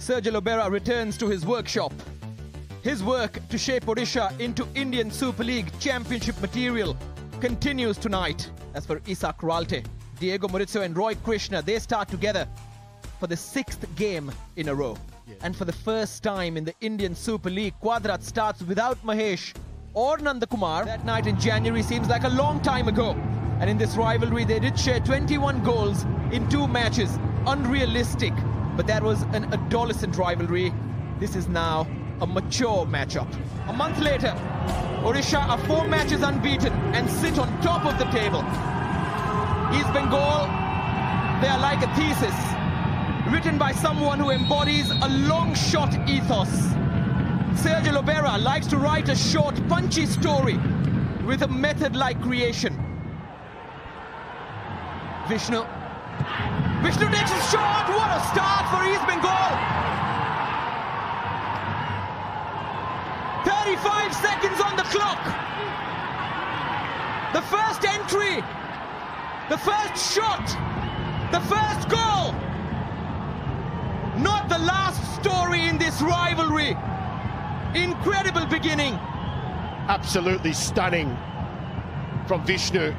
Sergio Lobera returns to his workshop. His work to shape Odisha into Indian Super League championship material continues tonight. As for Isak Ralte, Diego Mauricio and Roy Krishna, they start together for the sixth game in a row. And for the first time in the Indian Super League, Cuadrat starts without Mahesh or Nandakumar. That night in January seems like a long time ago. And in this rivalry, they did share 21 goals in two matches. Unrealistic, but that was an adolescent rivalry. This is now a mature matchup. A month later, Odisha are four matches unbeaten and sit on top of the table. East Bengal, they are like a thesis written by someone who embodies a long shot ethos. Sergio Lobera likes to write a short, punchy story with a method-like creation. Vishnu. Vishnu takes a shot. What a start for East Bengal. 35 seconds on the clock. The first entry. The first shot. The first goal. Not the last story in this rivalry. Incredible beginning. Absolutely stunning from Vishnu.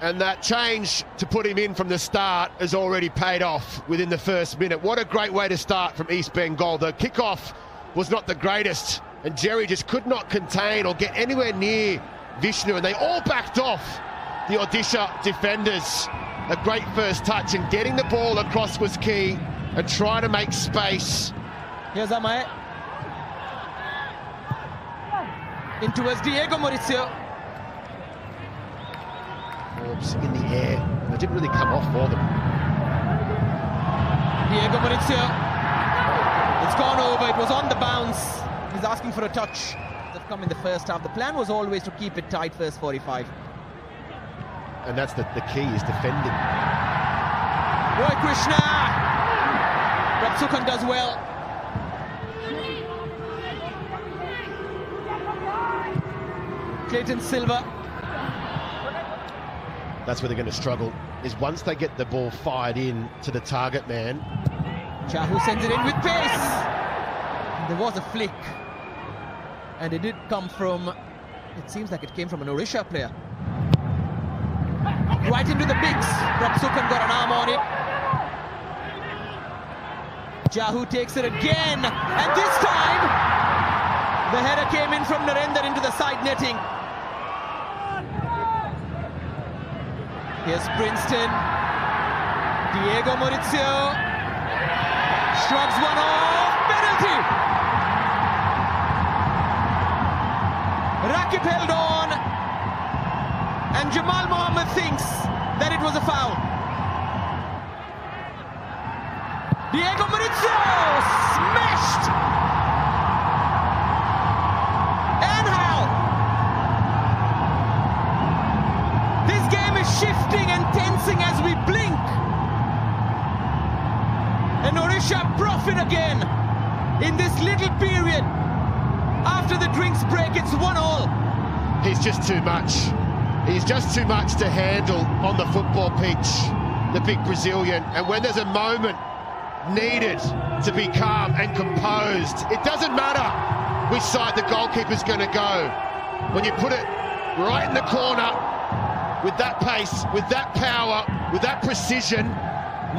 And that change to put him in from the start has already paid off within the first minute. What a great way to start from East Bengal. The kickoff was not the greatest, and Jerry just could not contain or get anywhere near Vishnu, and they all backed off the Odisha defenders. A great first touch, and getting the ball across was key, and trying to make space. Here's Amey. In towards Diego Mauricio. In the air. They didn't really come off for them. Diego Mauricio. It's gone over. It was on the bounce. He's asking for a touch. They've come in the first half. The plan was always to keep it tight first 45. And that's the, the key is defending. Roy Krishna. Prabhsukhan does well. Cleiton Silva. That's where they're going to struggle. Is once they get the ball fired in to the target man. Jahouh sends it in with pace. There was a flick. And it did come from, it seems like it came from an Odisha player. Right into the bigs. Prabhsukhan got an arm on it. Jahouh takes it again. And this time, the header came in from Narendra into the side netting. Here's Princeton. Diego Mauricio shrugs one off. Penalty. Rakip held on. And Jamal Mohammed thinks that it was a foul. Diego Mauricio as we blink. And Odisha profit again in this little period. After the drinks break, it's one all. He's just too much. He's just too much to handle on the football pitch, the big Brazilian. And when there's a moment needed to be calm and composed, it doesn't matter which side the goalkeeper's going to go. When you put it right in the corner with that pace, with that power, with that precision,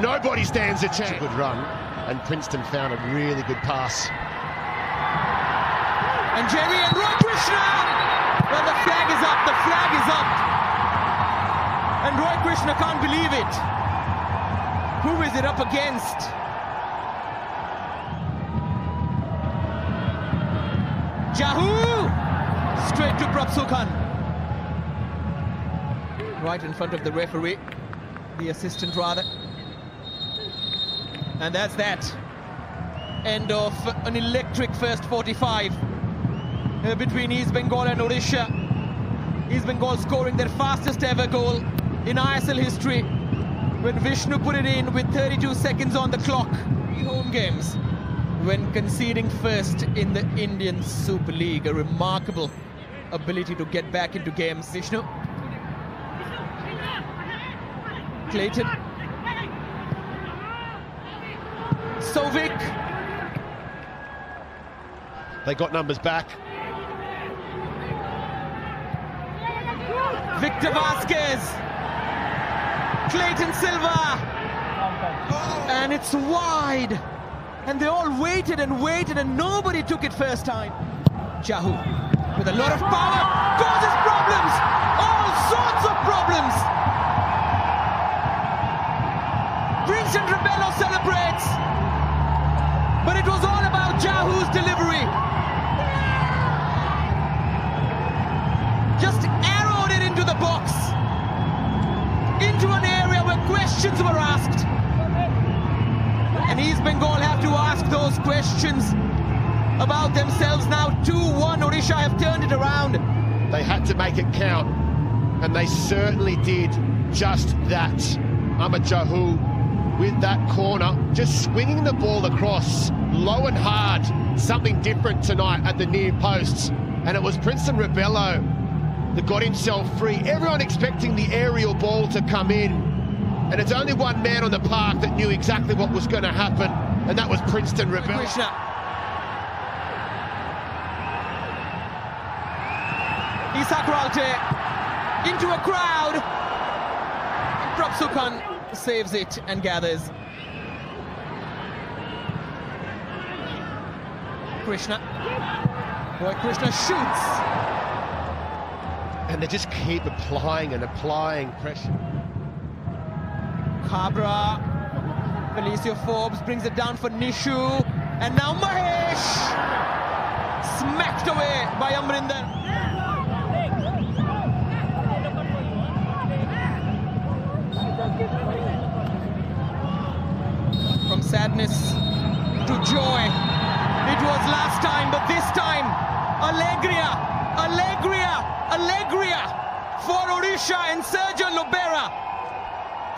nobody stands a chance. A good run, and Princeton found a really good pass. And Jerry and Roy Krishna. Well, the flag is up. The flag is up. And Roy Krishna can't believe it. Who is it up against? Jahouh! Straight to Prabhsukhan. Right in front of the referee. The assistant, rather. And that's that. End of an electric first 45 uh, between East Bengal and Odisha. East Bengal scoring their fastest ever goal in ISL history when Vishnu put it in with 32 seconds on the clock. Home games when conceding first in the Indian Super League. A remarkable ability to get back into games. Vishnu. Cleiton. Souvik. They got numbers back. Victor Vazquez. Cleiton Silva. And it's wide. And they all waited and waited and nobody took it first time. Jahouh with a lot of power causes problems. Problems. Vincent Rebello celebrates. But it was all about Jahouh's delivery. Just arrowed it into the box. Into an area where questions were asked. And East Bengal have to ask those questions about themselves now. 2-1, Odisha have turned it around. They had to make it count, and they certainly did just that. Ahmed Jahouh with that corner, just swinging the ball across, low and hard, something different tonight at the near posts. And it was Princeton Rebello that got himself free. Everyone expecting the aerial ball to come in. And it's only one man on the park that knew exactly what was going to happen, and that was Princeton Rebello. Isak Ralte into a crowd. Prabhsukhan saves it and gathers. Krishna. Boy, Krishna shoots. And they just keep applying and applying pressure. Cabra. Felicio Forbes brings it down for Nishu. And now Mahesh. Smacked away by Amrinder. From sadness to joy. It was last time, but this time, Allegria, Allegria, Allegria for Odisha and Sergio Lobera.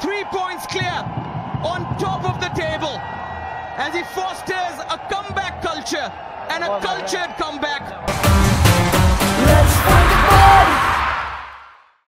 Three points clear on top of the table as he fosters a comeback culture and a cultured comeback.